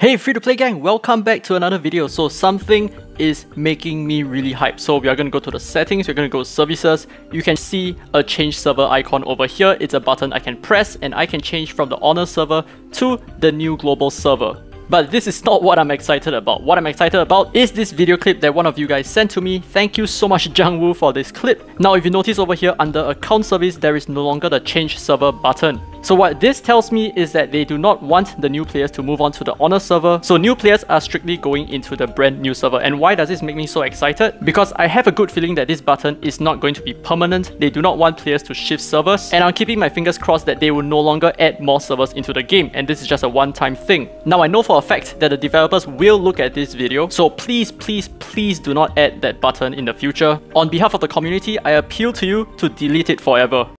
Hey free to play gang, welcome back to another video. So something is making me really hype. So we are going to go to the settings, we're going to go services. You can see a change server icon over here. It's a button I can press and I can change from the honor server to the new global server. But this is not what I'm excited about. What I'm excited about is this video clip that one of you guys sent to me. Thank you so much Jang Woo for this clip. Now if you notice over here under account service, there is no longer the change server button. So what this tells me is that they do not want the new players to move on to the honor server. So new players are strictly going into the brand new server. And why does this make me so excited? Because I have a good feeling that this button is not going to be permanent. They do not want players to shift servers. And I'm keeping my fingers crossed that they will no longer add more servers into the game. And this is just a one-time thing. Now I know for a fact that the developers will look at this video. So please, please, please do not add that button in the future. On behalf of the community, I appeal to you to delete it forever.